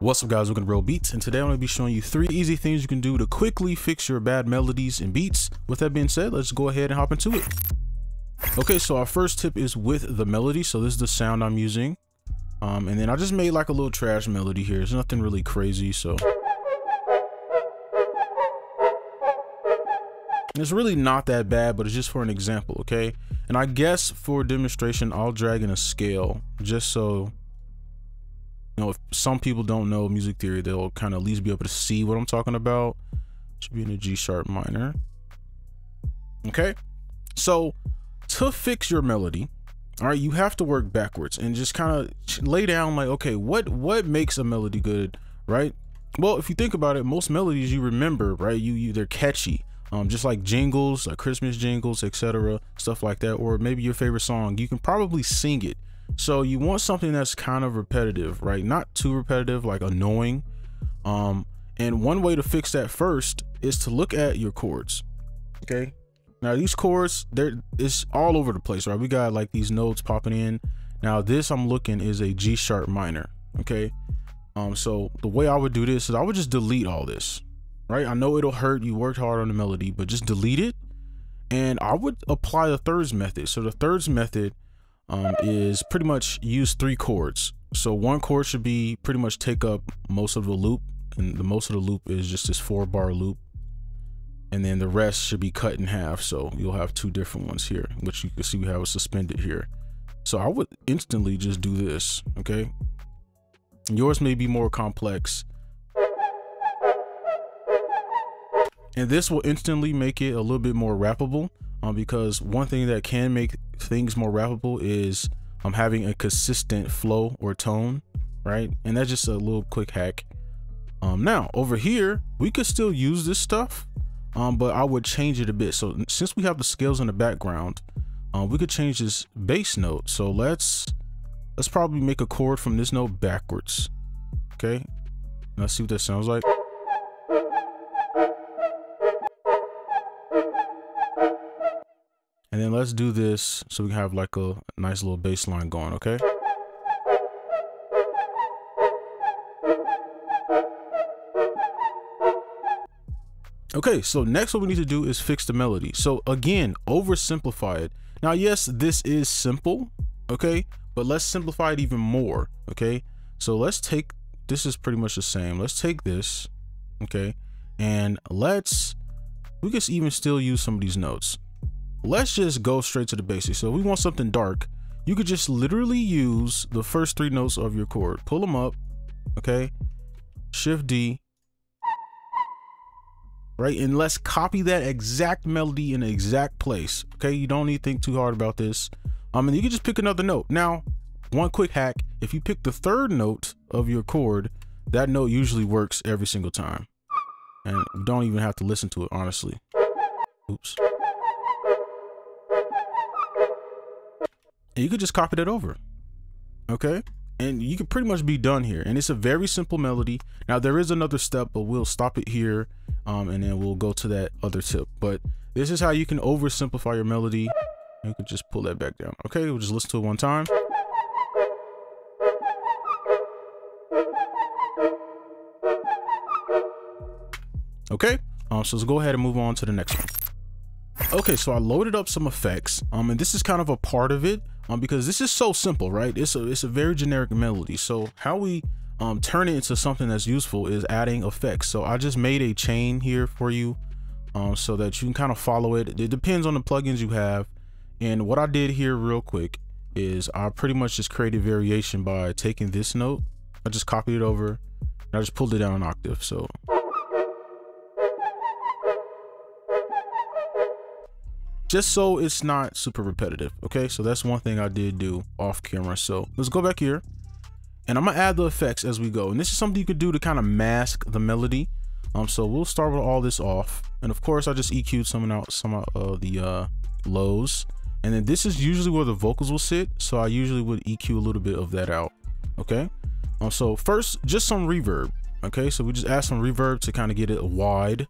What's up guys, welcome to BroBeatz, and today I'm going to be showing you three easy things you can do to quickly fix your bad melodies and beats. With that being said, let's go ahead and hop into it. Okay, so our first tip is with the melody. So this is the sound I'm using. Um, and then I just made like a little trash melody here. It's nothing really crazy, so. It's really not that bad, but it's just for an example, okay? And I guess for demonstration, I'll drag in a scale just so you know, if some people don't know music theory, they'll kind of at least be able to see what I'm talking about. Should be in a G sharp minor. Okay. So to fix your melody, all right, you have to work backwards and just kind of lay down like, okay, what what makes a melody good, right? Well, if you think about it, most melodies you remember, right? You, you they're catchy. Um, just like jingles, like Christmas jingles, etc., stuff like that, or maybe your favorite song. You can probably sing it so you want something that's kind of repetitive, right? Not too repetitive, like annoying. Um, and one way to fix that first is to look at your chords. Okay. Now these chords, they're it's all over the place, right? We got like these notes popping in. Now this I'm looking is a G sharp minor. Okay. Um, so the way I would do this is I would just delete all this, right? I know it'll hurt. You worked hard on the melody, but just delete it. And I would apply the thirds method. So the thirds method um, is pretty much use three chords. So one chord should be pretty much take up most of the loop and the most of the loop is just this four bar loop. And then the rest should be cut in half. So you'll have two different ones here, which you can see we have a suspended here. So I would instantly just do this, okay? Yours may be more complex. And this will instantly make it a little bit more rappable um, because one thing that can make things more rappable is um, having a consistent flow or tone, right? And that's just a little quick hack. Um, now over here, we could still use this stuff, um, but I would change it a bit. So since we have the scales in the background, um, we could change this bass note. So let's let's probably make a chord from this note backwards. Okay, let's see what that sounds like. And then let's do this so we have like a nice little bass line going, okay? Okay, so next what we need to do is fix the melody. So again, oversimplify it. Now, yes, this is simple, okay? But let's simplify it even more, okay? So let's take, this is pretty much the same. Let's take this, okay? And let's, we can even still use some of these notes let's just go straight to the basics. So we want something dark, you could just literally use the first three notes of your chord. Pull them up, okay? Shift D, right? And let's copy that exact melody in the exact place, okay? You don't need to think too hard about this. Um, and you can just pick another note. Now, one quick hack, if you pick the third note of your chord, that note usually works every single time. And don't even have to listen to it, honestly. Oops. And you could just copy that over okay? And you can pretty much be done here. And it's a very simple melody. Now there is another step but we'll stop it here um, and then we'll go to that other tip. But this is how you can oversimplify your melody. You can just pull that back down okay? We'll just listen to it one time. Okay? Um, so let's go ahead and move on to the next one. Okay so i loaded up some effects um and this is kind of a part of it um, because this is so simple, right? It's a it's a very generic melody. So how we um, turn it into something that's useful is adding effects. So I just made a chain here for you um, so that you can kind of follow it. It depends on the plugins you have. And what I did here real quick is I pretty much just created variation by taking this note. I just copied it over and I just pulled it down an octave. So just so it's not super repetitive. Okay, so that's one thing I did do off camera. So let's go back here and I'm gonna add the effects as we go. And this is something you could do to kind of mask the melody. Um, so we'll start with all this off. And of course I just EQ'd some out some of the uh, lows. And then this is usually where the vocals will sit. So I usually would EQ a little bit of that out. Okay. Um, so first, just some reverb. Okay, so we just add some reverb to kind of get it wide.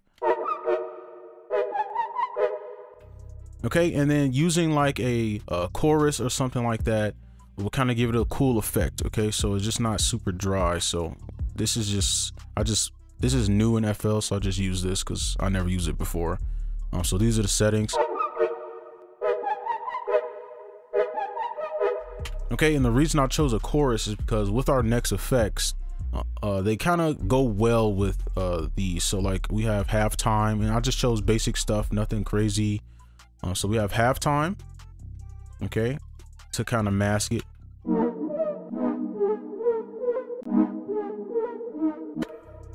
Okay, and then using like a, a chorus or something like that will kind of give it a cool effect. Okay, so it's just not super dry. So this is just, I just, this is new in FL, so I just use this because I never used it before. Um, so these are the settings. Okay, and the reason I chose a chorus is because with our next effects, uh, uh, they kind of go well with uh, these. So like we have halftime, and I just chose basic stuff, nothing crazy. Uh, so we have halftime, okay, to kind of mask it.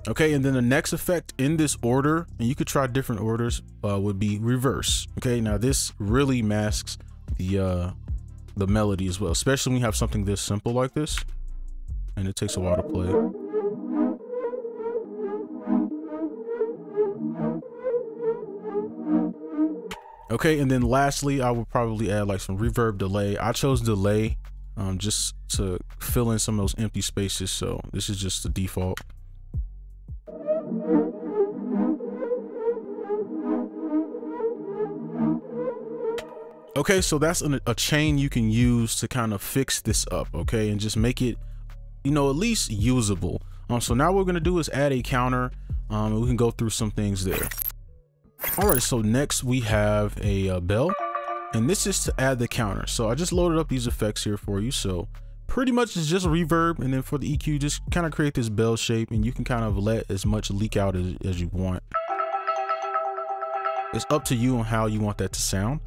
Okay, and then the next effect in this order, and you could try different orders, uh, would be reverse. Okay, now this really masks the uh, the melody as well, especially when you have something this simple like this, and it takes a while to play. Okay, and then lastly, I would probably add like some reverb delay. I chose delay um, just to fill in some of those empty spaces. So this is just the default. Okay, so that's an, a chain you can use to kind of fix this up, okay, and just make it, you know, at least usable. Um, so now what we're gonna do is add a counter. Um, we can go through some things there. All right, so next we have a uh, bell, and this is to add the counter. So I just loaded up these effects here for you. So pretty much it's just reverb, and then for the EQ, just kind of create this bell shape, and you can kind of let as much leak out as, as you want. It's up to you on how you want that to sound.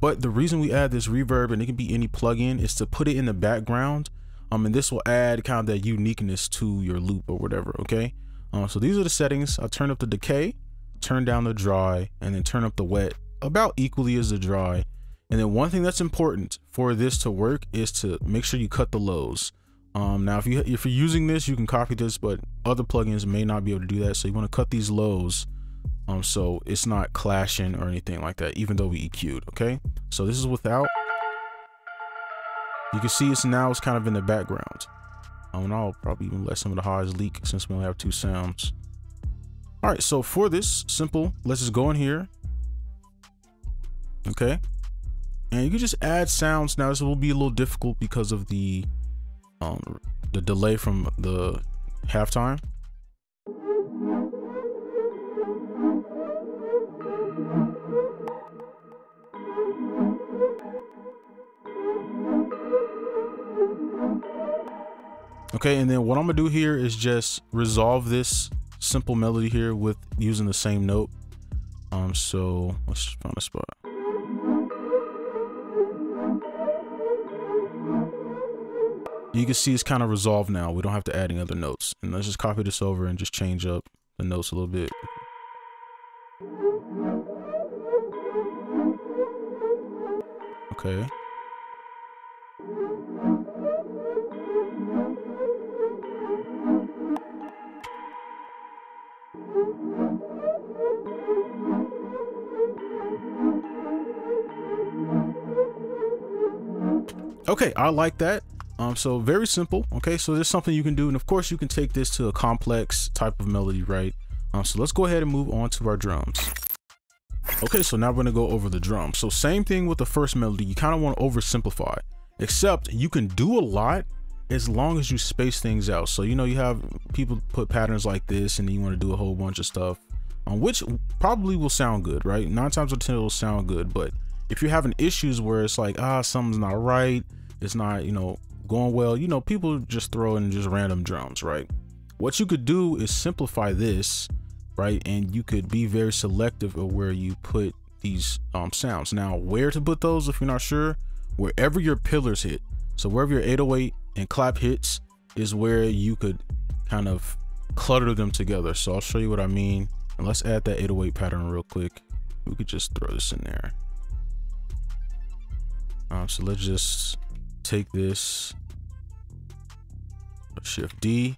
But the reason we add this reverb, and it can be any plugin, is to put it in the background. Um, and this will add kind of that uniqueness to your loop or whatever, okay? Uh, so these are the settings. I turn up the decay, turn down the dry, and then turn up the wet about equally as the dry. And then one thing that's important for this to work is to make sure you cut the lows. Um, now, if you if you're using this, you can copy this, but other plugins may not be able to do that. So you want to cut these lows um, so it's not clashing or anything like that, even though we EQ'd, okay? So this is without. You can see it's now it's kind of in the background. Um, and I'll probably even let some of the highs leak since we only have two sounds. All right, so for this simple, let's just go in here. Okay. And you can just add sounds. Now this will be a little difficult because of the um the delay from the halftime. Okay, and then what I'm gonna do here is just resolve this simple melody here with using the same note. Um, so let's find a spot. You can see it's kind of resolved now. We don't have to add any other notes. And let's just copy this over and just change up the notes a little bit. Okay. Okay, I like that. Um, so very simple. Okay, so there's something you can do, and of course you can take this to a complex type of melody, right? Um, so let's go ahead and move on to our drums. Okay, so now we're gonna go over the drums. So same thing with the first melody. You kind of want to oversimplify, except you can do a lot as long as you space things out. So you know you have people put patterns like this, and then you want to do a whole bunch of stuff, um, which probably will sound good, right? Nine times out of ten it will sound good, but if you're having issues where it's like ah something's not right it's not you know going well you know people just throw in just random drums right? What you could do is simplify this right? And you could be very selective of where you put these um, sounds. Now where to put those if you're not sure? Wherever your pillars hit. So wherever your 808 and clap hits is where you could kind of clutter them together. So i'll show you what i mean. And let's add that 808 pattern real quick. We could just throw this in there um, so let's just take this, shift D,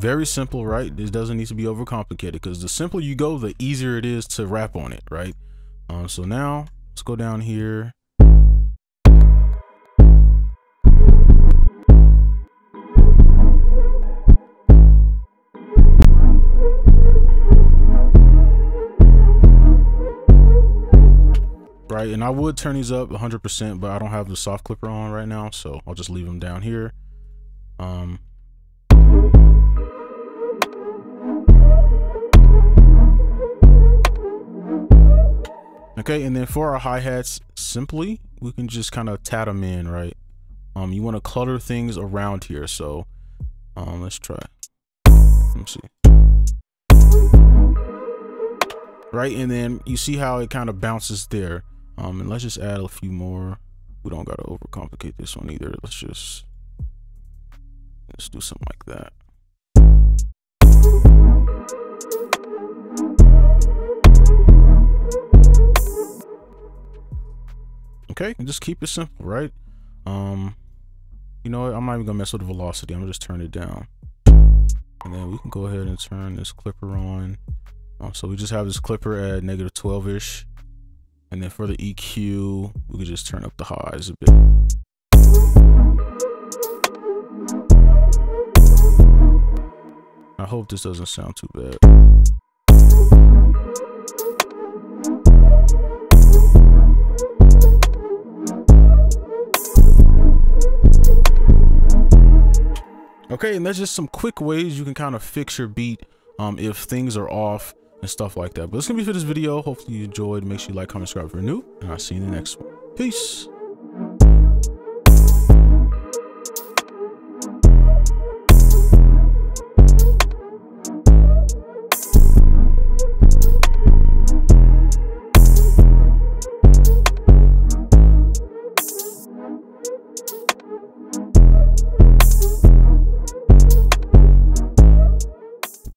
very simple, right? This doesn't need to be overcomplicated because the simpler you go, the easier it is to rap on it, right? Um, so now let's go down here. Right, and I would turn these up 100%, but I don't have the soft clipper on right now, so I'll just leave them down here. Um, Okay, and then for our hi-hats, simply, we can just kind of tat them in, right? Um, you want to clutter things around here, so um, let's try. Let me see. Right, and then you see how it kind of bounces there. Um, and let's just add a few more. We don't gotta overcomplicate this one either. Let's just let's do something like that. Okay, and just keep it simple, right? Um, you know what? I'm not even gonna mess with the velocity. I'm gonna just turn it down. And then we can go ahead and turn this clipper on. Um, so we just have this clipper at negative 12-ish. And then for the EQ, we could just turn up the highs a bit. I hope this doesn't sound too bad. Okay, and that's just some quick ways you can kind of fix your beat um, if things are off and stuff like that. But that's gonna be for this video. Hopefully you enjoyed. Make sure you like, comment, subscribe if you're new, and I'll see you in the next one. Peace.